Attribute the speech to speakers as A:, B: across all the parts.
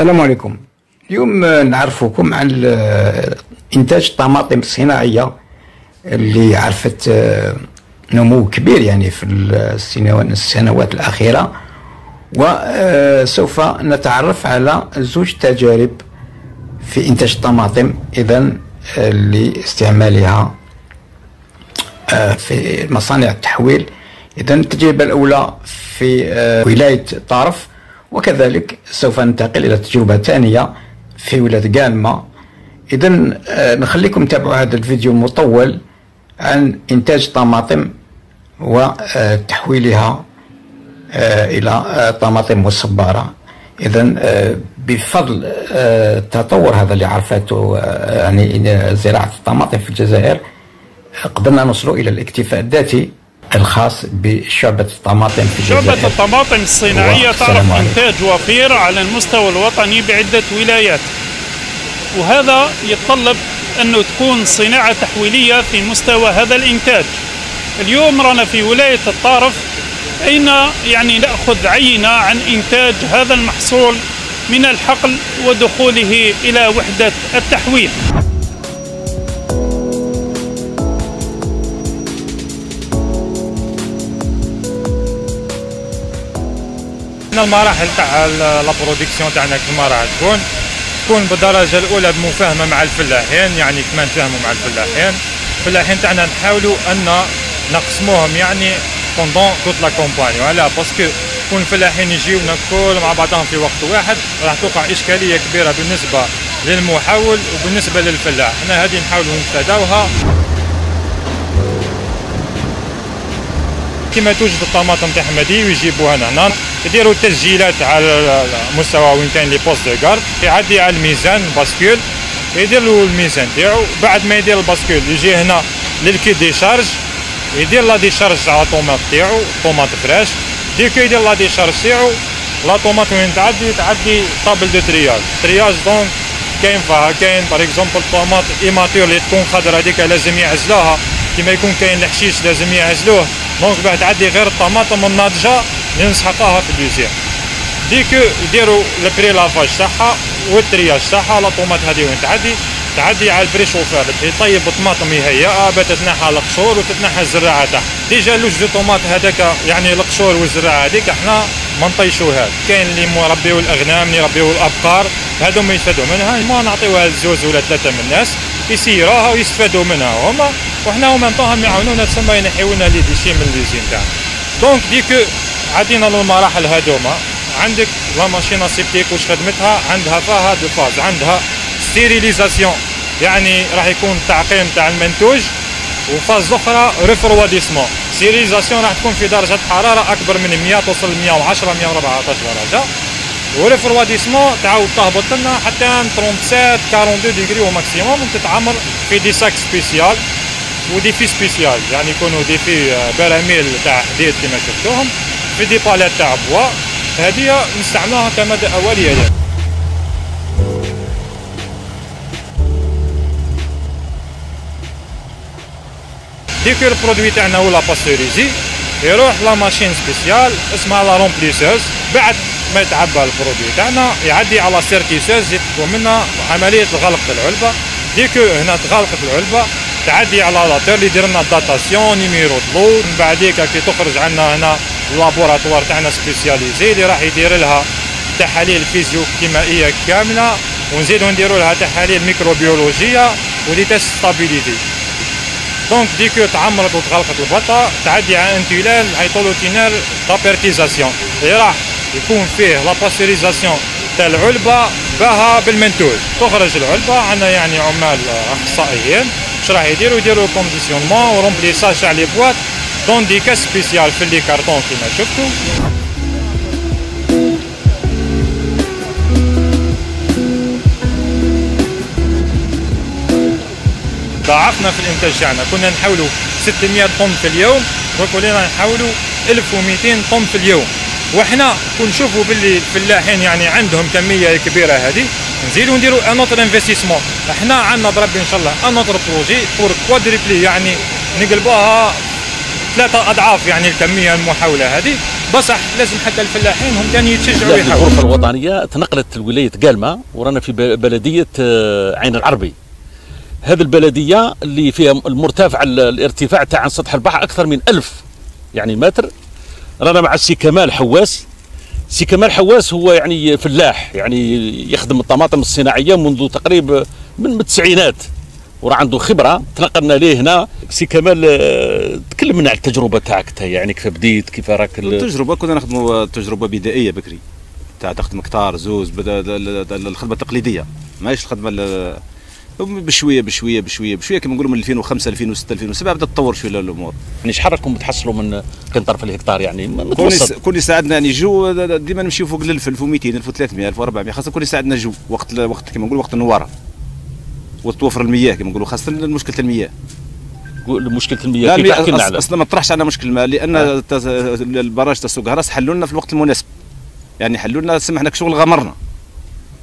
A: السلام عليكم. اليوم نعرفكم عن إنتاج الطماطم الصناعية اللي عرفت آه، نمو كبير يعني في السنوات الأخيرة. وسوف نتعرف على زوج تجارب في إنتاج الطماطم لاستعمالها آه، في مصانع التحويل. إذا التجربة الأولى في آه، ولاية طرف. وكذلك سوف ننتقل إلى تجربة ثانية في ولاية قالمة إذا آه، نخليكم تابعوا هذا الفيديو المطول عن إنتاج الطماطم وتحويلها إلى طماطم مصبرة إذا بفضل التطور هذا اللي عرفته يعني زراعة الطماطم في الجزائر قدرنا نصل إلى الاكتفاء الذاتي. الخاص بشعبة الطماطم في الجزائر
B: شعبة الطماطم الصناعية تعرف إنتاج وفير على المستوى الوطني بعدة ولايات. وهذا يتطلب أنه تكون صناعة تحويلية في مستوى هذا الإنتاج. اليوم رانا في ولاية الطارف. أين يعني نأخذ عينة عن إنتاج هذا المحصول من الحقل ودخوله إلى وحدة التحويل؟
C: المراحل تاع la production تاعنا كما راح تكون. تكون بالدرجة الأولى بمفاهمة مع الفلاحين يعني كما نتفاهموا مع الفلاحين. الفلاحين تاعنا نحاولوا أن نقسموهم يعني pendant toute la campagne voilà parce que كون الفلاحين يجيونا كل مع بعضهم في وقت واحد راح توقع إشكالية كبيرة بالنسبة للمحول وبالنسبة للفلاح. إحنا هذه نحاولوا نتفاداوها كما توجد الطماطم تاع حمدي ويجيبوها هنا. يديروا تسجيلات على مستوى وين كاين les postes de garde. يعدي على الميزان bascule يدير له الميزان تاعو. بعد ما يدير ال bascule يجي هنا لل quai décharge يدير la décharge على الطوماط تاعو tomate fraîche dès que يدير la décharge تاعو la tomate وين تعدي تعدي table de triage. triage donc كاين فيها كاين par exemple tomate immature اللي تكون خضرا هذيك لازم يعزلوها. كيما يكون كاين الحشيش لازم يعزلوه. donc بعد تعدي غير الطماطم الناضجة اللي نسحقوها في ال deuxième dès que يديروا ال prélavage تاعها وال triage تاعها la tomate هذه وين تعدي. تعدي على ال préchauffeur. يطيب الطماطم يهيئها باش تتنحى القشور وتتنحى الزراعة تاعها. déjà le jus de tomate هذاك يعني القشور والزراعة هذيك إحنا ما نطيشوها. كاين اللي مربيو الاغنام اللي يربيو الابقار هذوما يستفادوا منها. ما نعطيوها لزوز ولا ثلاثة من الناس. يسيروها ويستفادوا منها. هما وحنا هما طاهم يعاونونا تسمى ينحيو لنا les déchets من ال usine تاعنا donc dès que عدينا للمراحل هذوما عندك la machine aseptique واش خدمتها؟ عندها فيها deux phases. عندها stérilisation يعني راح يكون تعقيم تاع المنتوج. و phase أخرى refroidissement stérilisation راح تكون في درجة حرارة أكبر من 100 توصل 110 114 درجة. و refroidissement تعاود تهبط لنا حتى 37 42 degrés au maximum وتتعمر في des sacs spécial و des fûts spécial. يعني يكونوا des fûts براميل تاع حديد كما شفتوهم في des palettes تاع bois. هذه نستعملوها كمادة أولية. يعني. dès que ال produit تاعنا ولا pasteurisé يروح la machine spéciale اسمها la remplisseuse بعد ما يتعبى ال produit تاعنا يعدي على sertisseuse يكون منها عملية غلق العلبة. dès que هنا تغلقت العلبة تعدي على le dateur اللي يدير لنا datation numéro de lot من بعديك كي تخرج عندنا هنا ال laboratoire تاعنا spécialisé اللي راح يدير لها تحاليل فيزيو كيميائيه كاملة ونزيدو نديرو لها تحاليل ميكروبيولوجية و les tests stabilité donc dès que تعمرت وتغلقت البطة تعدي على انتولال عيطولو tunnel d'appertisation اللي راح يكون فيه la pasteurisation تاع العلبة بها بالمنتوج تخرج العلبة عندنا يعني عمال اخصائيين واش راح يديروا؟ يديروا conditionnement و remplissage تاع les boîtes dans des caisses spéciales في les cartons كيما شفتوا. ضاعفنا في الإنتاج تاعنا. كنا نحولوا 600 طن في اليوم ولينا نحولوا 1200 طن في اليوم. وحنا كنشوفوا باللي الفلاحين يعني عندهم كمية كبيرة هذه. نزيدوا نديروا un autre investissement إحنا عندنا بربي إن شاء الله un autre projet pour quadrupler يعني نقلبوها ثلاثة أضعاف يعني الكمية المحولة هذه. بصح لازم حتى الفلاحين هم ثاني يتشجعوا يحاولوا.
D: الغرفة الوطنية تنقلت لولايه قالمه ورانا في بلدية آه، عين العربي. هذه البلدية اللي فيها المرتفع الارتفاع تاع عن سطح البحر أكثر من ألف يعني متر. رانا مع السي كمال حواس. سي كمال حواس هو يعني فلاح يعني يخدم الطماطم الصناعية منذ تقريبا من التسعينات وراه عنده خبرة. تنقلنا ليه هنا. سي كمال آه، تكلم لنا على التجربة تاعك يعني كيف بديت كيف راك
E: التجربة كنا نخدموا تجربة بدائية بكري. تاع تخدم كتار زوز الخدمة التقليدية. ماهيش الخدمة بشوية بشوية بشوية بشوية. كما نقولوا من 2005 2006 2007 بدأت تطور شوية الأمور.
D: يعني شحال راكم تحصلوا من قنطر في الهكتار يعني؟
E: متوسط. كل يساعدنا يعني جو ديما نمشيو فوق ال 1000 1200 1300 1400 خاصة كل يساعدنا جو وقت وقت كما نقول وقت النوارة. وتوفر المياه كما نقولوا خاصة مشكله المياه.
D: مشكلة المياه كيف
E: تحكي لنا أصلا ما طرحش علينا مشكل الماء لأن آه. البراج تاع سوق هراس حلوا لنا في الوقت المناسب. يعني حلوا لنا سمحنا شغل غمرنا.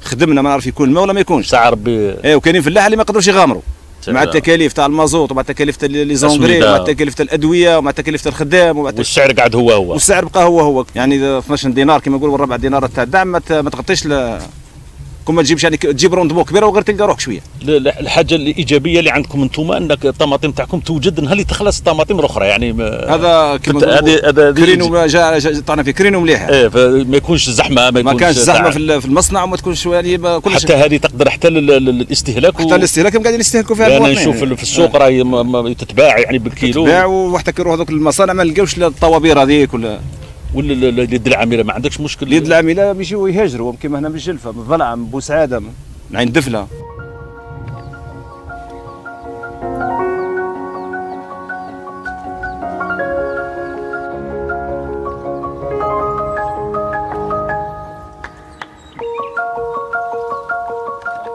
E: خدمنا ما نعرف يكون الماء ولا ما يكونش.
D: ساعة ربي
E: إيه وكاينين فلاحه اللي ما يقدروش يغامروا. مع التكاليف تاع المازوت ومع التكاليف تاع les engrais ومع التكاليف تاع الأدوية ومع التكاليف تاع الخدام
D: ومع والسعر قاعد هو هو.
E: والسعر بقى هو هو. يعني 12 دينار كما نقولوا ربع دينار تاع الدعم ما تغطيش كون ما تجيبش يعني تجيب rendement كبيرة وغير تلقى روحك شوية.
D: الحاجة الإيجابية اللي عندكم أنتم انك الطماطم تاعكم توجد نهار اللي تخلص الطماطم الأخرى؟ يعني
E: هذا كما هذا كرينو جا طعنا في كرينو مليح.
D: إيه ما يكونش زحمة
E: ما, ما كانش زحمة في المصنع وما تكونش يعني
D: كل حتى هذه تقدر حتى الاستهلاك
E: حتى الاستهلاك قاعدين يستهلكوا فيها
D: يعني نشوف في السوق راهي تتباع يعني بالكيلو
E: تتباع وحتى كيروح هذوك المصانع ما نلقاوش الطوابير هذيك ولا
D: ولا اليد العامله ما عندكش مشكل؟
E: اليد العامله بيجيو يهاجروا كيما هنا من الجلفة من ظلعم بوسعاده من عين دفلة.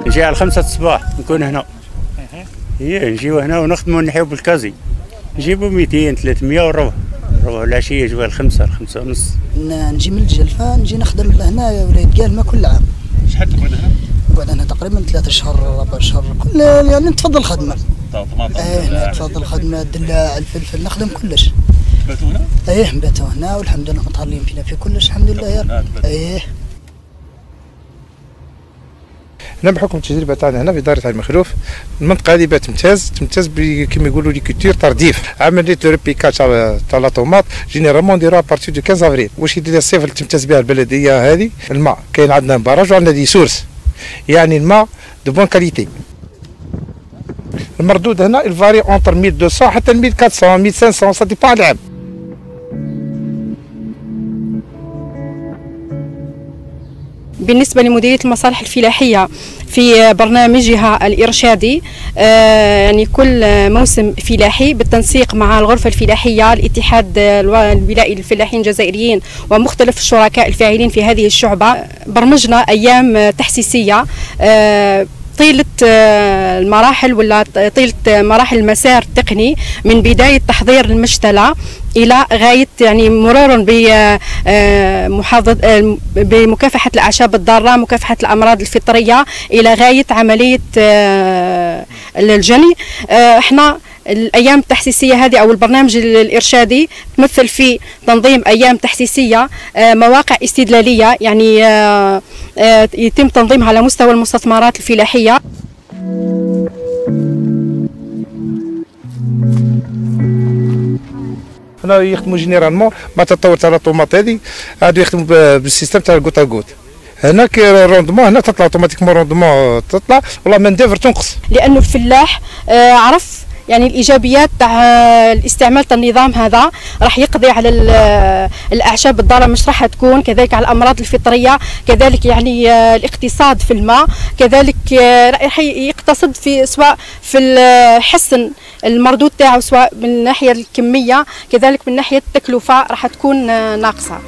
F: نجي على خمسة الصباح نكون هنا. هي نجيو هنا ونخدموا نحيو بالكازي. نجيبوا 200 300 ونروح. نروح العشية جوا الخمسة الخمسة ونص.
G: نجي من الجلفة نجي نخدم هنا يا ولاد قال كل عام.
D: شحال تقعد هنا؟
G: نقعد هنا تقريبا ثلاثة شهور أربع شهور كل يعني نتفضل الخدمة. إيه نتفضل الخدمة الدلاع الفلفل نخدم كلش.
D: تباتوا هنا؟
G: إيه نباتوا هنا والحمد لله متهلين فينا في كلش الحمد لله يا إيه.
H: أنا بحكم التجربة تاعنا هنا في دار تاع المخلوف المنطقة هذه تمتاز تمتاز كما يقولوا les cultures tardives عملية repiquage تاع la tomate généralement نديروها à partir de 15 افريل واش يدير الصيف اللي تمتاز بها البلدية هذه؟ الماء. كاين عندنا barrage وعندنا des sources يعني الماء de bonne qualité المردود هنا il varie entre 1200 حتى 1400 1500 سا على العام
I: بالنسبة لمديرية المصالح الفلاحية في برنامجها الإرشادي آه، يعني كل موسم فلاحي بالتنسيق مع الغرفة الفلاحية الاتحاد الولائي للفلاحين الجزائريين ومختلف الشركاء الفاعلين في هذه الشعبة برمجنا أيام تحسيسية آه، طيلة آه، المراحل ولا طيلة مراحل المسار التقني من بداية تحضير المشتلة إلى غاية يعني مرورا بمحافظه آه، آه، بمكافحة الأعشاب الضارة مكافحة الأمراض الفطرية إلى غاية عملية الجني إحنا الأيام التحسيسية هذه أو البرنامج الإرشادي تمثل في تنظيم أيام تحسيسية مواقع استدلالية يعني يتم تنظيمها على مستوى المستثمرات الفلاحية.
H: هنا يخدموا جينيرالمون مع تطور تاع الطوماط هذه عادوا يخدموا بال système تاع ال goutte à goutte هنا كي rendement هنا تطلع automatiquement rendement تطلع و la main d'œuvre تنقص.
I: لأنه الفلاح آه عرف يعني الإيجابيات تاع الاستعمال تاع النظام هذا راح يقضي على الأعشاب الضارة. مش راح تكون كذلك على الأمراض الفطرية كذلك يعني الاقتصاد في الماء كذلك راح يقتصد في سواء في حسن المردود تاعو سواء من الناحيه الكمية كذلك من ناحية التكلفة راح تكون ناقصة.